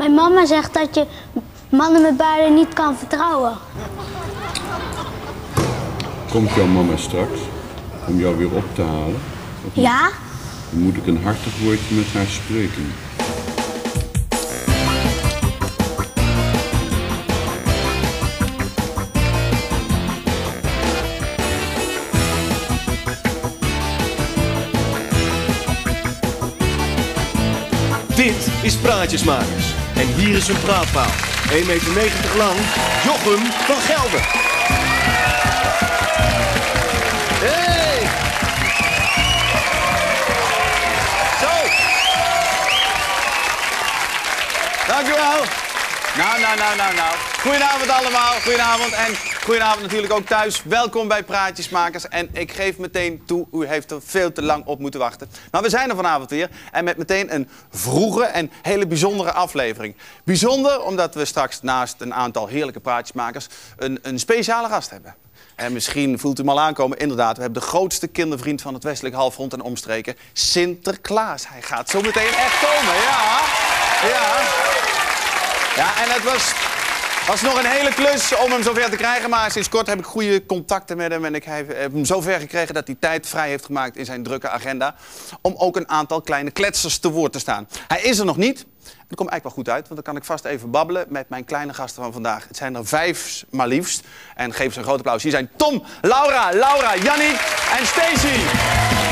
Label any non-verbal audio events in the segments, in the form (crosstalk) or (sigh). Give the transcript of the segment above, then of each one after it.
Mijn mama zegt dat je mannen met baarden niet kan vertrouwen. Komt jouw mama straks om jou weer op te halen? Ja? Dan moet ik een hartig woordje met haar spreken. Dit is Praatjesmakers. En hier is hun praatpaal. 1,90 meter lang, Jochem van Gelder. Hey! Zo! Dank. Nou, nou, nou, nou, nou. Goedenavond allemaal. Goedenavond. En goedenavond natuurlijk ook thuis. Welkom bij Praatjesmakers. En ik geef meteen toe, u heeft er veel te lang op moeten wachten. Maar we zijn er vanavond weer. En met meteen een vroege en hele bijzondere aflevering. Bijzonder omdat we straks naast een aantal heerlijke praatjesmakers... een, een speciale gast hebben. En misschien voelt u hem al aankomen. Inderdaad, we hebben de grootste kindervriend van het westelijk halfrond en omstreken. Sinterklaas. Hij gaat zo meteen echt komen, ja. Ja. Ja, en het was, was nog een hele klus om hem zover te krijgen. Maar sinds kort heb ik goede contacten met hem. En ik heb heb hem zover gekregen dat hij tijd vrij heeft gemaakt in zijn drukke agenda. Om ook een aantal kleine kletsers te woord te staan. Hij is er nog niet. Dat komt eigenlijk wel goed uit, want dan kan ik vast even babbelen met mijn kleine gasten van vandaag. Het zijn er vijf, maar liefst. En geef ze een groot applaus. Hier zijn Tom, Laura, Laura, Jannik en Stacy.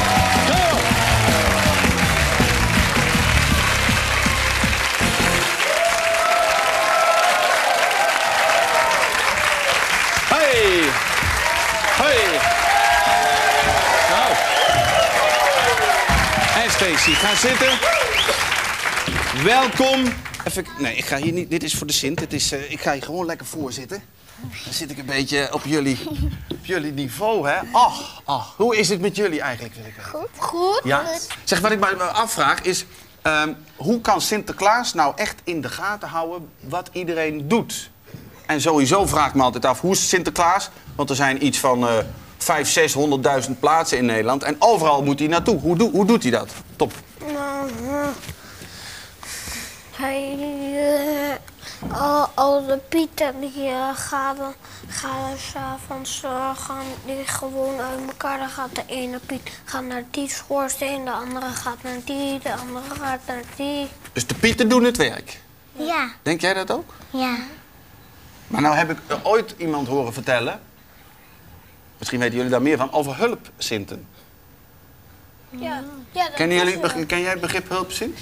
Ga zitten. Welkom. Even, nee, ik ga hier niet. Dit is voor de Sint. Dit is, eh, ik ga hier gewoon lekker voor zitten. Dan zit ik een beetje op jullie, op jullie niveau, hè? Oh, oh, hoe is het met jullie eigenlijk? Wil ik? Goed. Goed. Ja? Zeg, wat ik me afvraag is... ehm, hoe kan Sinterklaas nou echt in de gaten houden wat iedereen doet? En sowieso vraag ik me altijd af, hoe is Sinterklaas? Want er zijn iets van eh 5, 600.000 plaatsen in Nederland. En overal moet hij naartoe. Hoe, hoe doet hij dat? Top. Nou, eh, Hij, eh, al, al de pieten die eh, gaan, gaan s'avonds uh, gaan die gewoon uit elkaar. Dan gaat de ene piet gaat naar die schoorsteen, de andere gaat naar die, de andere gaat naar die. Dus de pieten doen het werk. Ja, Denk jij dat ook? ja. Maar nou heb ik ooit iemand horen vertellen... Misschien weten jullie daar meer van, over hulpzinten. Ja, dat beg- ken jij het begrip hulpzint?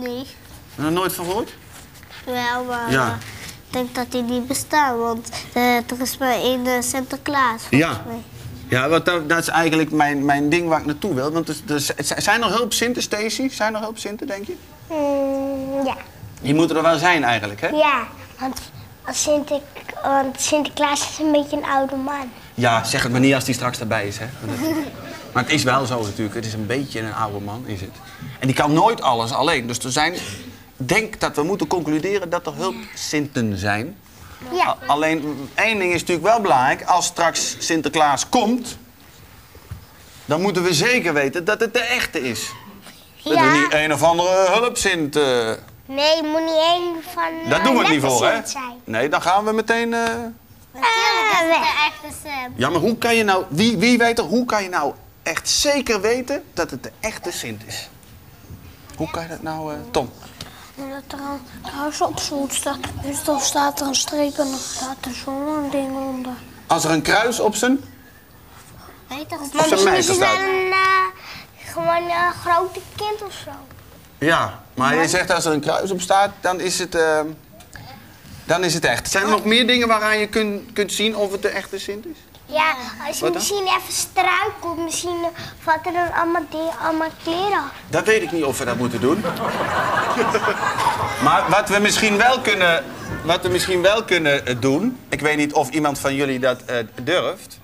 Nee. Nog nooit van gehoord? Wel, maar Ja. eh, ik denk dat die niet bestaan, want eh, er is maar één eh, Sinterklaas. volgens Ja. mij. Ja, want dat, dat is eigenlijk mijn, mijn ding waar ik naartoe wil. Want er, er- zijn er hulpzinten, Stacy? Zijn er hulpzinten, denk je? Mm, ja. Die moeten er wel zijn eigenlijk, hè? Ja, want, Sinter, want Sinterklaas is een beetje een oude man. Ja, zeg het maar niet als die straks erbij is, hè? (laughs) Maar het is wel zo natuurlijk. Het is een beetje een oude man, is het. En die kan nooit alles alleen. Dus er zijn... Denk dat we moeten concluderen dat er hulpzinten zijn. Ja. Alleen één ding is natuurlijk wel belangrijk. Als straks Sinterklaas komt, dan moeten we zeker weten dat het de echte is. Dat Ja. we niet een of andere hulpzint. eh, Nee, moet niet één van dat doen we het niet voor, hè? Zijn. Nee, dan gaan we meteen. eh, Natuurlijk is het de echte Sint. Ja, maar hoe kan je nou. Wie, wie weet er, hoe kan je nou echt zeker weten dat het de echte Sint is? Hoe kan je dat nou, eh, Tom? Omdat er een huis op zo'n staat, dus dan staat er een streep en dan staat er zo'n ding onder. Als er een kruis op zijn. Weet je, Op zijn meisje staat. een, eh, gewoon een grote kind of zo. Ja, maar je zegt als er een kruis op staat, dan is het. eh, dan is het echt. Zijn er nog meer dingen waaraan je kunt, kunt zien of het de echte Sint is? Ja, als je misschien even struikelt, misschien valt er dan allemaal, dingen, allemaal kleren af. Dat weet ik niet of we dat moeten doen. maar wat we misschien wel kunnen, wat we misschien wel kunnen eh, doen... Ik weet niet of iemand van jullie dat eh, durft.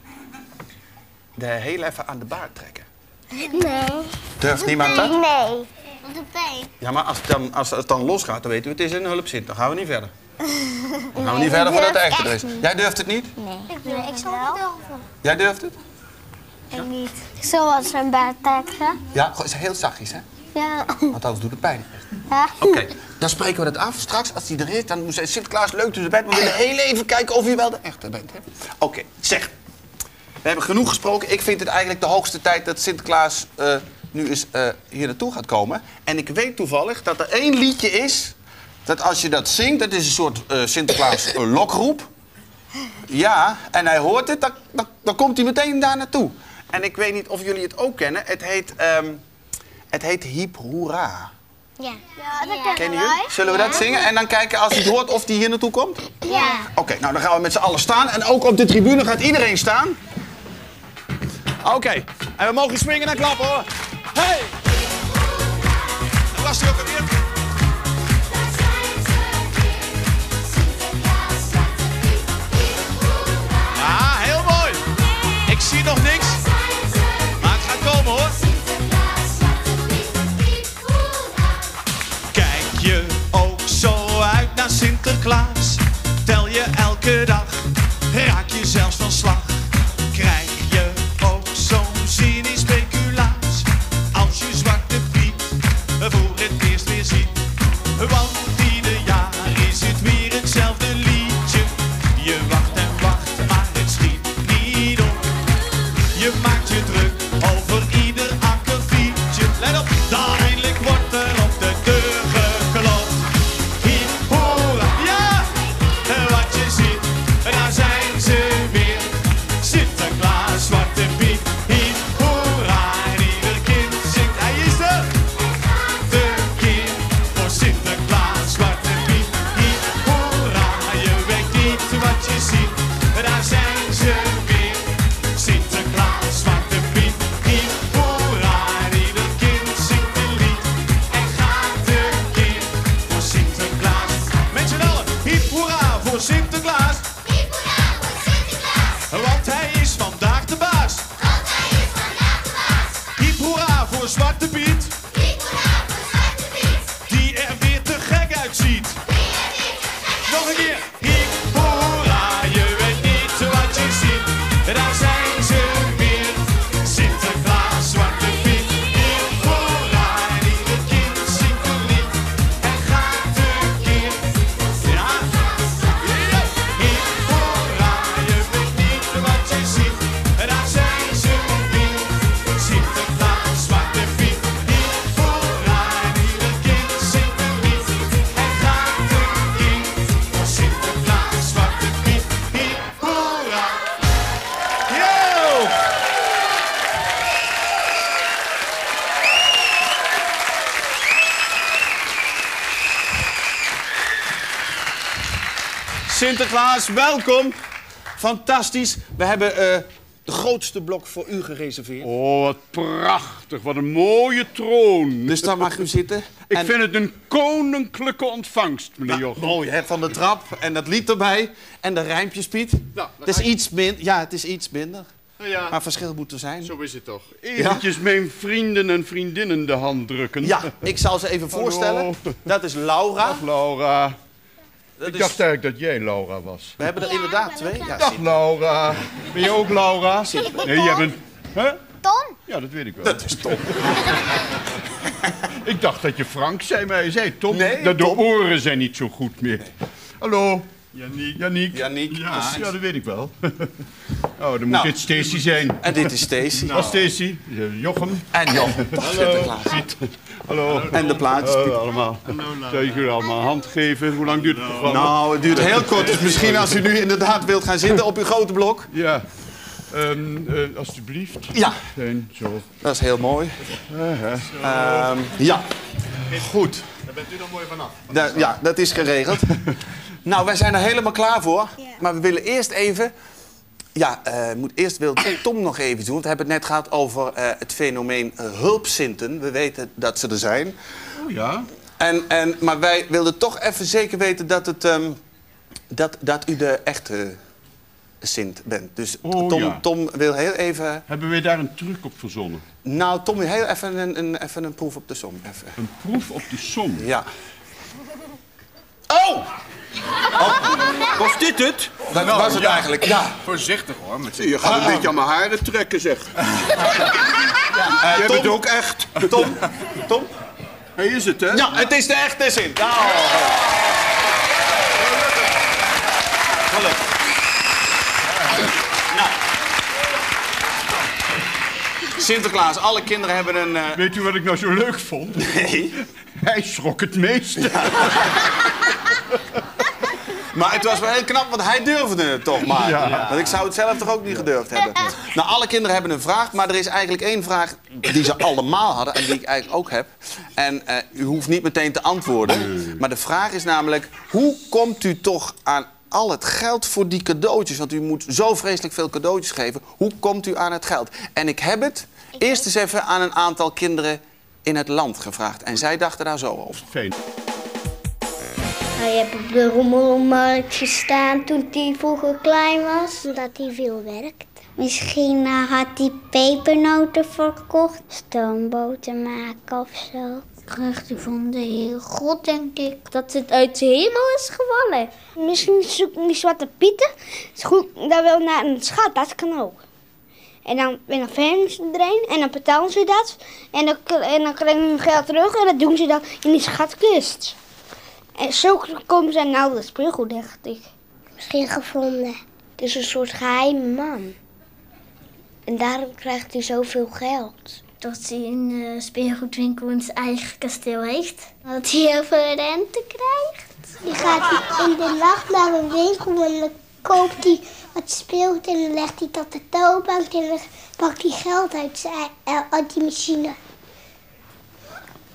De heel even aan de baard trekken. Nee. Durft niemand dat? Nee. Wat de pijn. Ja, maar als het, dan, als het dan losgaat, dan weten we het is een hulpzin. Dan gaan we niet verder. Dan (laughs) gaan we niet verder voordat de echte er is. Jij durft het niet? Nee. Ik, ik zal het wel. Jij durft het? Ik niet. Ik zal wat zijn baard trekken. Ja, gewoon heel zachtjes, hè? Ja. Want anders doet het pijn. Ja. Oké, dan spreken we dat af. Straks, als hij er is, dan zegt Sinterklaas leuk tussen bed. We willen heel even kijken of u wel de echte bent. Oké, zeg. We hebben genoeg gesproken. Ik vind het eigenlijk de hoogste tijd dat Sinterklaas eh, nu eens eh, hier naartoe gaat komen. En ik weet toevallig dat er één liedje is... dat als je dat zingt, dat is een soort eh, Sinterklaas eh, lokroep. Ja, en hij hoort het, dan, dan, dan komt hij meteen daar naartoe. En ik weet niet of jullie het ook kennen. Het heet, ehm het heet Hiep Hoera. Ja. Ja, dat Kennen jullie? Zullen we dat zingen? En dan kijken als hij het hoort of hij hier naartoe komt? Ja. Oké, nou dan gaan we met z'n allen staan. En ook op de tribune gaat iedereen staan. Oké, en we mogen springen en klappen hoor. Hey! Die ook alweer? Zie nog niks, maar het gaat komen hoor. Kijk je ook zo uit naar Sinterklaas? Sinterklaas, welkom. Fantastisch. We hebben eh de grootste blok voor u gereserveerd. Oh, wat prachtig. Wat een mooie troon. Dus daar mag u zitten. Ik En- vind het een koninklijke ontvangst, meneer Nou, Jochem. mooi, hè? Van de trap en dat lied erbij. En de rijmpjes, Piet. daar het is ik. iets minder. Ja, het is iets minder. Ja, Maar verschil moet er zijn. zo is het toch. Eventjes mijn vrienden en vriendinnen de hand drukken. Ja, ik zal ze even voorstellen. Dat is Laura. Dag Laura. Dat Ik is- dacht eigenlijk dat jij Laura was. We hebben er inderdaad twee. Ja, Dag Laura. Ben je ook Laura? Nee, jij bent... Hè? Tom? Ja, dat weet ik wel. dat is top. (laughs) Ik dacht dat je Frank zei, maar je zei Tom. Nee, de, de Tom. oren zijn niet zo goed meer. Hallo. Yannick. Yannick, Ja, ja, dat weet ik wel. (laughs) Oh, dan moet Nou. dit Stacy zijn. En dit is Stacy. Als Stacy. Eh, Jochem. En Jan. (laughs) Dag Sinterklaas. Hallo. En de plaatjes. Oh, allemaal. Zou ik jullie allemaal een hand geven? Hoe lang duurt het programma? Nou, het duurt heel kort. Dus misschien als u nu inderdaad wilt gaan zitten op uw grote blok. Ja. Ehm, eh, alsjeblieft. Ja. Zijn, zo. Dat is heel mooi. Ehm, ja. Goed. Daar bent u dan mooi vanaf. Da- ja, dat is geregeld. (laughs) nou, wij zijn er helemaal klaar voor. Maar we willen eerst even... Ja, eh, moet eerst wil Tom nog even doen. Want we hebben het net gehad over eh, het fenomeen hulpzinten. We weten dat ze er zijn. Oh ja? En, en, maar wij wilden toch even zeker weten dat, het, ehm, dat, dat u de echte Sint bent. Dus Oh, Tom, ja. Tom wil heel even... Hebben we daar een truc op verzonnen? Nou, Tom wil heel even een, een, even een proef op de som. Even. Een proef op de som. Ja. Oh! (laughs) Was dit het? Dat was het eigenlijk. Ja. Voorzichtig hoor. Met Je gaat een beetje aan mijn haren trekken, zeg. (laughs) Eh, Jij Tom, bent ook echt. Tom, Tom, Hij is het, hè? Ja, het is de echte. Nou, gelukkig. Nou. Sinterklaas, alle kinderen hebben een... eh, Weet u wat ik nou zo leuk vond? Nee. Hij schrok het meest. Maar het was wel heel knap, want hij durfde het toch maar. Ja. Want ik zou het zelf toch ook niet gedurfd hebben. Nou, alle kinderen hebben een vraag, maar er is eigenlijk één vraag die ze allemaal hadden en die ik eigenlijk ook heb. En eh, u hoeft niet meteen te antwoorden. Maar de vraag is namelijk, hoe komt u toch aan al het geld voor die cadeautjes? Want u moet zo vreselijk veel cadeautjes geven. Hoe komt u aan het geld? En ik heb het eerst eens even aan een aantal kinderen in het land gevraagd. En zij dachten daar zo over. Hij heeft op de rommelmarkt gestaan toen hij vroeger klein was. Omdat hij veel werkt. Misschien eh, had hij pepernoten verkocht. Stoomboten maken of zo. Krijgt hij van de Heer God, denk ik. Dat het uit de hemel is gevallen. Misschien zoekt die zwarte pieten. Goed, dat wil naar een schat, dat kan ook. En dan, en dan filmen ze erin en dan betalen ze dat. En dan, en dan krijgen ze hun geld terug en dat doen ze dan in die schatkist. En zo komen ze aan nou dat speelgoed, dacht ik. Misschien gevonden. Het is een soort geheime man. En daarom krijgt hij zoveel geld. Dat hij een eh, speelgoedwinkel in zijn eigen kasteel heeft. Dat hij heel veel rente krijgt. Die gaat in de nacht naar een winkel en dan koopt hij wat speelgoed en dan legt hij dat de toonbank en dan pakt hij geld uit, zijn, eh, uit die machine.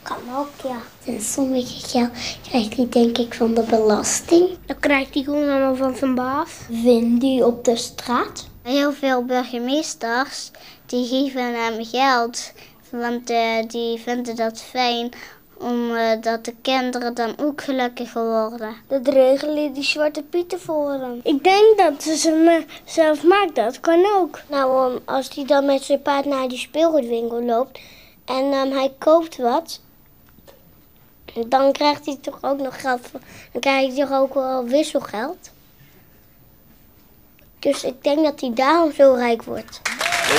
Kan ook, ja. En sommige geld krijgt hij denk ik van de belasting. Dan krijgt hij gewoon allemaal van zijn baas. Vindt hij op de straat. Heel veel burgemeesters die geven hem geld. Want eh, die vinden dat fijn omdat de kinderen dan ook gelukkiger worden. Dat regelen die zwarte pieten voor hem. Ik denk dat ze ze zelf maakt, dat kan ook. Nou, um, als hij dan met zijn paard naar die speelgoedwinkel loopt en um, hij koopt wat, dan krijgt hij toch ook nog geld. voor- Dan krijgt hij toch ook wel wisselgeld. Dus ik denk dat hij daarom zo rijk wordt.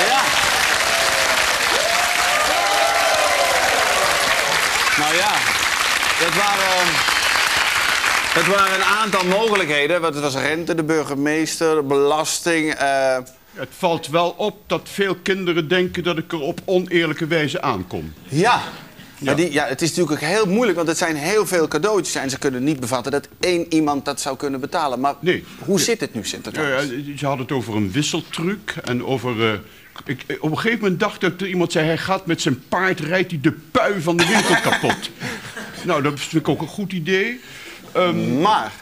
Ja. Nou ja, dat waren, dat waren een aantal mogelijkheden. Want het was rente, de burgemeester, de belasting. eh, Het valt wel op dat veel kinderen denken dat ik er op oneerlijke wijze aankom. ja. Die, ja, het is natuurlijk ook heel moeilijk, want het zijn heel veel cadeautjes. En ze kunnen niet bevatten dat één iemand dat zou kunnen betalen. Maar Nee. hoe zit het nu, Sinterklaas? Ja, ja, ze hadden het over een wisseltruc en over... eh, ik, op een gegeven moment dacht ik dat iemand zei... hij gaat met zijn paard, rijdt hij de pui van de winkel (laughs) kapot. nou, dat vind ik ook een goed idee. Ehm, Maar,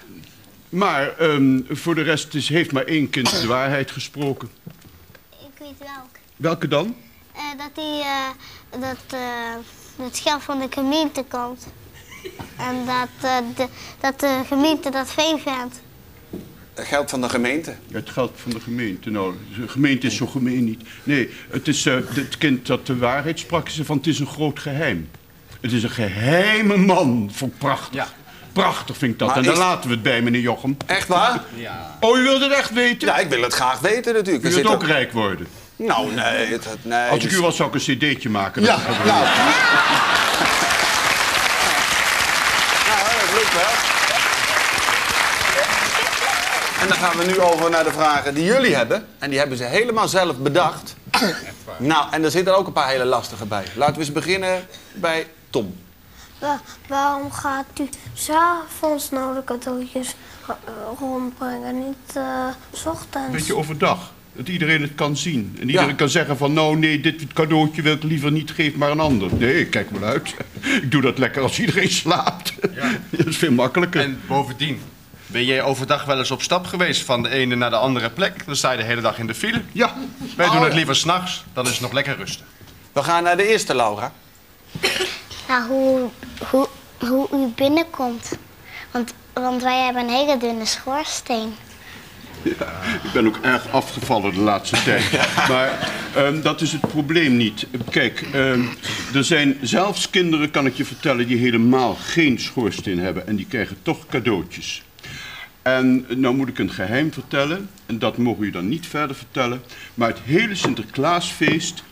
maar ehm, voor de rest is, heeft maar één kind de waarheid gesproken. Ik weet welk. Welke dan? dat hij dat, het geld van de gemeente komt. En dat, eh, de, dat de gemeente dat fijn vindt. geld van de gemeente. Het geld van de gemeente. Nou, de gemeente is zo gemeen niet. Nee, het is eh, het kind dat de waarheid sprak. Ze van het is een groot geheim. Het is een geheime man. Ik prachtig. Ja. Prachtig vind ik dat. Maar en daar is- laten we het bij, meneer Jochem. Echt waar? Oh, u wilt het echt weten? Ja, ik wil het graag weten natuurlijk. u wilt ook rijk worden. Nou, nee. Het, het- nee Als ik dus- u was, zou ik een cd'tje maken. Ja, nou. nou, dat lukt wel. En dan gaan we nu over naar de vragen die jullie hebben. En die hebben ze helemaal zelf bedacht. Nou, en er zitten ook een paar hele lastige bij. Laten we eens beginnen bij Tom. waarom gaat u s'avonds nou de cadeautjes eh, rondbrengen, niet eh, s Een ochtends? beetje overdag. Dat iedereen het kan zien. En iedereen Ja. kan zeggen van... nou nee, dit cadeautje wil ik liever niet, geef maar een ander. Nee, kijk maar uit. (laughs) Ik doe dat lekker als iedereen slaapt. (laughs) Dat is veel makkelijker. En bovendien, ben jij overdag wel eens op stap geweest van de ene naar de andere plek? Dan sta je de hele dag in de file. Ja, Wij doen Oh, het ja. liever s'nachts, dan is het nog lekker rustig. We gaan naar de eerste, Laura. Nou, hoe, hoe, hoe u binnenkomt. Want, want wij hebben een hele dunne schoorsteen. Ik ben ook erg afgevallen de laatste tijd. (laughs) Maar ehm, dat is het probleem niet. Kijk, ehm, er zijn zelfs kinderen, kan ik je vertellen... die helemaal geen schoorsteen hebben. En die krijgen toch cadeautjes. En nou moet ik een geheim vertellen. En dat mogen u dan niet verder vertellen. Maar het hele Sinterklaasfeest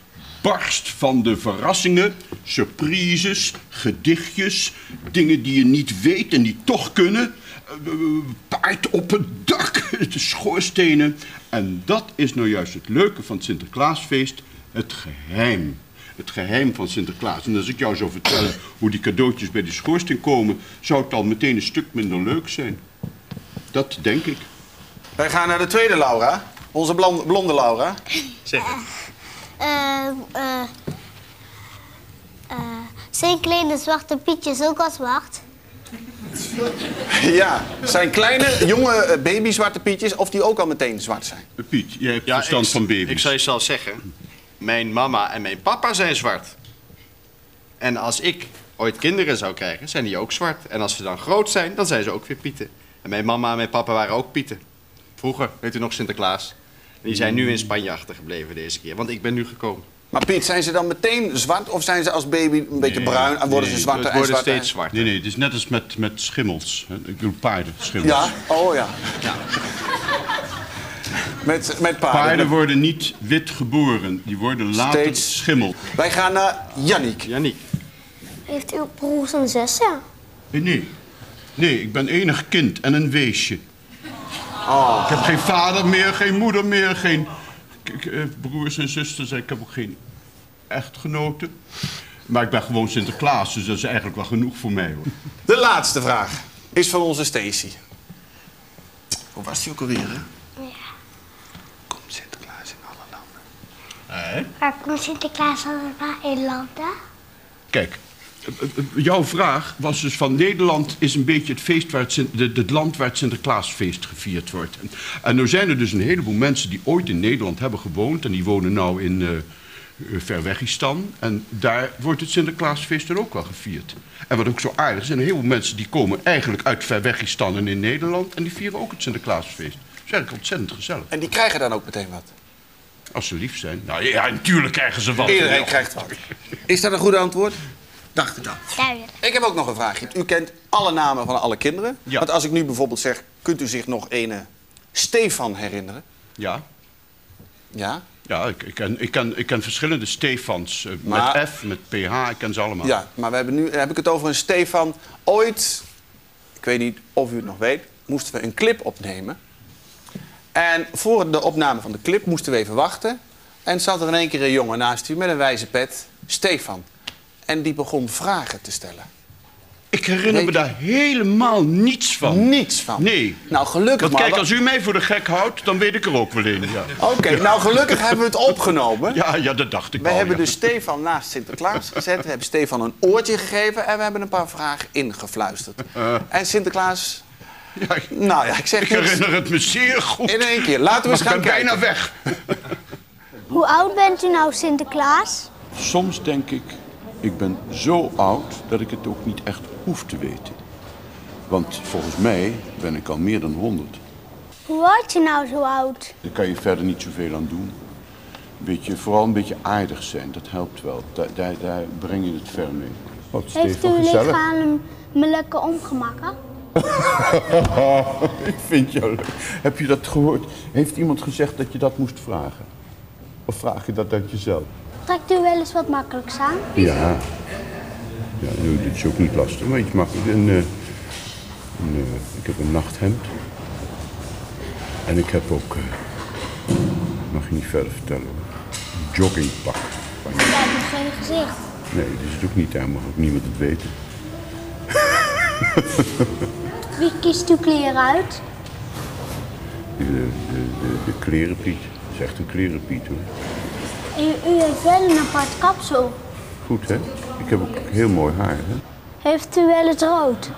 barst van de verrassingen, surprises, gedichtjes, dingen die je niet weet en die toch kunnen. Eh, Paard op het dak, (laughs) de schoorstenen. En dat is nou juist het leuke van het Sinterklaasfeest, het geheim. Het geheim van Sinterklaas. En als ik jou zou vertellen hoe die cadeautjes bij die schoorsteen komen, zou het al meteen een stuk minder leuk zijn. Dat denk ik. Wij gaan naar de tweede Laura. Onze blonde, blonde Laura. Zeg Eh, eh, eh, zijn kleine zwarte pietjes ook al zwart? Ja, zijn kleine, jonge baby zwarte pietjes of die ook al meteen zwart zijn? Piet, jij hebt Ja, verstand ik, van baby's. Ik zou je zelf zeggen, mijn mama en mijn papa zijn zwart. En als ik ooit kinderen zou krijgen, zijn die ook zwart. En als ze dan groot zijn, dan zijn ze ook weer Pieten. En mijn mama en mijn papa waren ook Pieten. Vroeger, weet u nog, Sinterklaas. Die zijn nu in Spanje achtergebleven deze keer, want ik ben nu gekomen. Maar Piet, zijn ze dan meteen zwart of zijn ze als baby een beetje Nee, bruin en worden nee, ze zwarter Het en worden zwarter? steeds zwarter. Nee, nee, het is net als met, met schimmels. Ik bedoel paardenschimmels. Ja, oh ja. (laughs) Met, met paarden. Paarden worden niet wit geboren. Die worden later Steeds- schimmel. Wij gaan naar Yannick. Janniek. Heeft u ook broers en zussen? Eh, Nee. Nee, ik ben enig kind en een weesje. Ik heb geen vader meer, geen moeder meer, geen eh, broers en zusters. Ik heb ook geen echtgenoten. Maar ik ben gewoon Sinterklaas, dus dat is eigenlijk wel genoeg voor mij hoor. De laatste vraag is van onze Stacy. Hoe was die ook alweer, hè? Komt Sinterklaas in alle landen. Waar komt Sinterklaas allemaal in landen? Kijk, jouw vraag was dus van Nederland is een beetje het feest waar het, de- het land waar het Sinterklaasfeest gevierd wordt. En, en nu zijn er dus een heleboel mensen die ooit in Nederland hebben gewoond en die wonen nou in eh eh, Verwegistan. En daar wordt het Sinterklaasfeest dan ook wel gevierd. En wat ook zo aardig is, zijn heel veel mensen die komen eigenlijk uit Verwegistan en in Nederland en die vieren ook het Sinterklaasfeest. Dat is eigenlijk ontzettend gezellig. En die krijgen dan ook meteen wat. Als ze lief zijn. Nou ja, natuurlijk krijgen ze wat. Iedereen krijgt wat. Is dat een goed antwoord? Dacht ik al. Duidelijk. Ik heb ook nog een vraagje. U kent alle namen van alle kinderen. Ja. Want als ik nu bijvoorbeeld zeg, kunt u zich nog ene Stefan herinneren? Ja, Ja? Ja, ik, ik, ken, ik, ken, ik ken verschillende Stefans. eh, Maar- Met F, met PH, ik ken ze allemaal. Ja, maar we hebben nu heb ik het over een Stefan. Ooit, ik weet niet of u het nog weet, moesten we een clip opnemen. En voor de opname van de clip moesten we even wachten. En zat er in één keer een jongen naast u met een wijze pet, Stefan. En die begon vragen te stellen. Ik herinner Weet me je- daar helemaal niets van. Niets van. Nee. Nou, gelukkig Want maar. kijk, als u mij voor de gek houdt, dan weet ik er ook wel een. Ja, Oké, nou gelukkig hebben we het opgenomen. ja, ja dat dacht ik We al, hebben ja. dus Stefan naast Sinterklaas gezet. We hebben Stefan een oortje gegeven en we hebben een paar vragen ingefluisterd. (laughs) En Sinterklaas, Ja, ik, nou ja, ik zeg ik herinner het me zeer goed. In één keer. Laten we eens gaan ik ben kijken. bijna weg. Hoe oud bent u nou, Sinterklaas? Soms denk ik, ik ben zo oud dat ik het ook niet echt hoef te weten. Want volgens mij ben ik al meer dan 100. Hoe word je nou zo oud? Daar kan je verder niet zoveel aan doen. Een beetje, vooral een beetje aardig zijn, dat helpt wel. Daar, daar, daar breng je het ver mee. Wat Heeft uw lichaam me lekker omgemakken? (laughs) ik vind jou leuk. Heb je dat gehoord? Heeft iemand gezegd dat je dat moest vragen? Of vraag je dat uit jezelf? Trekt u wel eens wat makkelijks aan? Ja. Ja, nu, dit is ook niet lastig, maar iets makkelijk. Een, eh, een, eh, ik heb een nachthemd. En ik heb ook, eh, mag je niet verder vertellen een joggingpak. Van je. Ik heb nog geen gezicht. Nee, dat is het ook niet, daar mag ook niemand het weten. (laughs) Wie kiest uw kleren uit? De, de, de, de klerenpiet. Dat is echt een klerenpiet hoor. U, u heeft wel een apart kapsel. Goed hè? Ik heb ook heel mooi haar hè. Heeft u wel eens rood?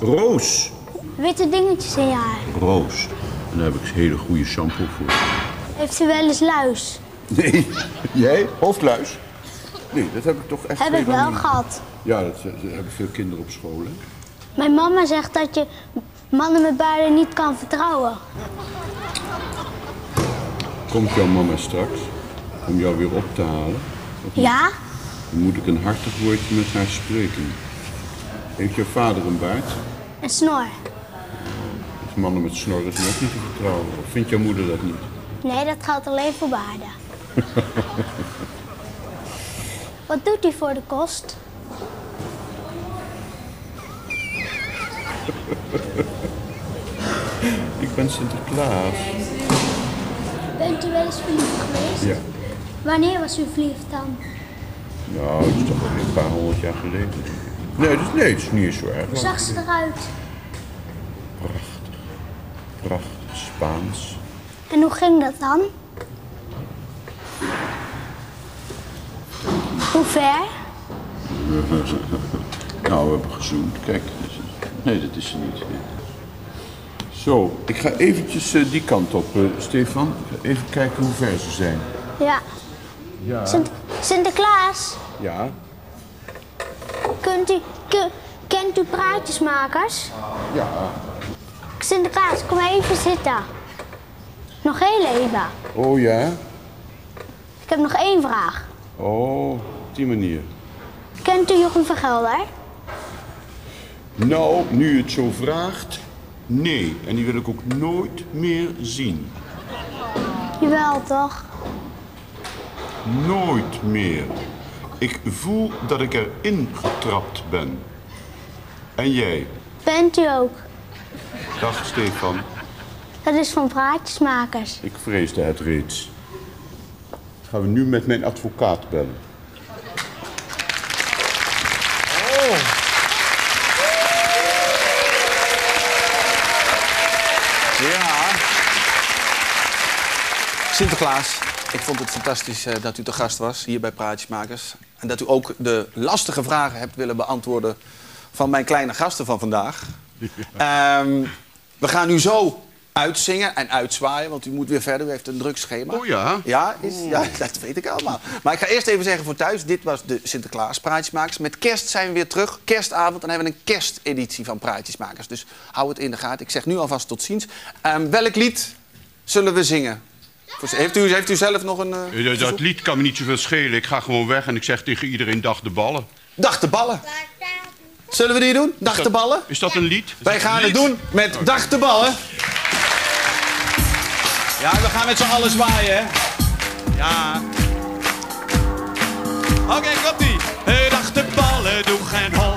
Roos. Witte dingetjes in je haar? Roos. En daar heb ik hele goede shampoo voor. Heeft u wel eens luis? Nee. Jij? Hoofdluis? Nee, dat heb ik toch echt Heb ik wel niet. gehad. Ja, dat, dat hebben veel kinderen op school. Hè? Mijn mama zegt dat je mannen met baarden niet kan vertrouwen. Komt jouw mama straks om jou weer op te halen? Ja? Dan moet ik een hartig woordje met haar spreken. Heeft jouw vader een baard? Een snor. Dus mannen met snor is nog niet te vertrouwen. Of vindt jouw moeder dat niet? Nee, dat geldt alleen voor baarden. (laughs) Wat doet u voor de kost? Ik ben Sinterklaas. Bent u wel eens verliefd geweest? Ja. Wanneer was u verliefd dan? Nou, dat is toch een paar honderd jaar geleden. Nee, dat is, nee, dat is niet zo erg. Hoe zag ze eruit? Prachtig. Prachtig. Spaans. En hoe ging dat dan? Hoe ver? (laughs) Nou, we hebben gezoend. Kijk. Nee, dat is ze niet. Zo, ik ga eventjes eh, die kant op, eh, Stefan. Even kijken hoe ver ze zijn. Ja. Ja. Sint- Sinterklaas, Ja. kunt u, ke- kent u praatjesmakers? Ja. Sinterklaas, kom even zitten. Nog heel even. Oh ja? Ik heb nog één vraag. Oh, op die manier. Kent u Jochem van Gelder? Nou, nu het zo vraagt, nee. En die wil ik ook nooit meer zien. Jawel, toch? Nooit meer. Ik voel dat ik erin getrapt ben. En jij? Bent u ook? Dag Stefan. Dat is van praatjesmakers. Ik vreesde het reeds. Gaan we nu met mijn advocaat bellen. Ja. Sinterklaas, ik vond het fantastisch eh, dat u te gast was hier bij Praatjesmakers. En dat u ook de lastige vragen hebt willen beantwoorden van mijn kleine gasten van vandaag. Ehm, we gaan nu zo uitzingen en uitzwaaien, want u moet weer verder. U heeft een druk schema. Oh ja? Ja, is, ja, dat weet ik allemaal. Maar ik ga eerst even zeggen voor thuis, dit was de Sinterklaas Praatjesmakers. Met kerst zijn we weer terug, kerstavond. En dan hebben we een kersteditie van Praatjesmakers. Dus hou het in de gaten. Ik zeg nu alvast tot ziens. Ehm, welk lied zullen we zingen? Heeft u, heeft u zelf nog een... eh, Eh, Dat, dat lied kan me niet zoveel schelen. Ik ga gewoon weg en ik zeg tegen iedereen dag de ballen. Dag de ballen. Zullen we die doen? Dag de ballen? Is dat een lied? Wij gaan het doen met Dag de ballen. Ja, we gaan met z'n allen zwaaien, hè? Ja. Oké, komt-ie. Hey, Dag de ballen, doeg en hoi,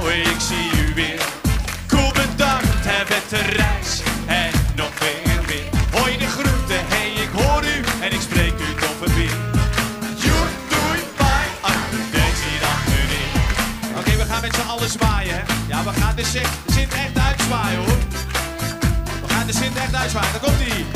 uitzwaaien, daar komt-ie. En